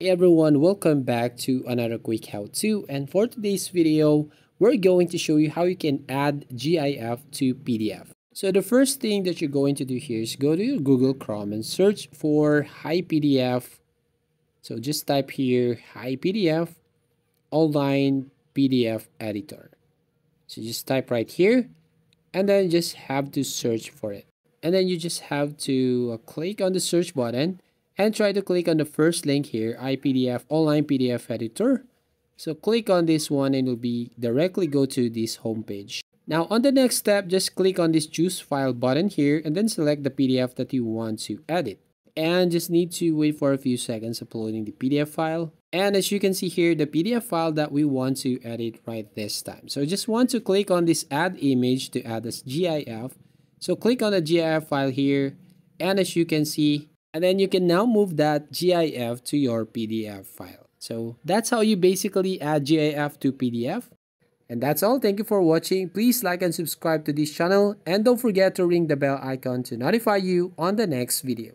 Hey everyone, welcome back to another quick how-to and for today's video, we're going to show you how you can add GIF to PDF. So the first thing that you're going to do here is go to your Google Chrome and search for High HiPDF. So just type here High HiPDF online PDF editor. So just type right here and then just have to search for it. And then you just have to uh, click on the search button and try to click on the first link here, HiPDF Online PDF Editor. So click on this one and it will be directly go to this home page. Now on the next step, just click on this choose file button here and then select the PDF that you want to edit. And just need to wait for a few seconds uploading the PDF file. And as you can see here, the PDF file that we want to edit right this time. So just want to click on this add image to add this GIF. So click on the GIF file here. And as you can see, and then you can now move that GIF to your PDF file. So that's how you basically add GIF to PDF. And that's all. Thank you for watching. Please like and subscribe to this channel. And don't forget to ring the bell icon to notify you on the next video.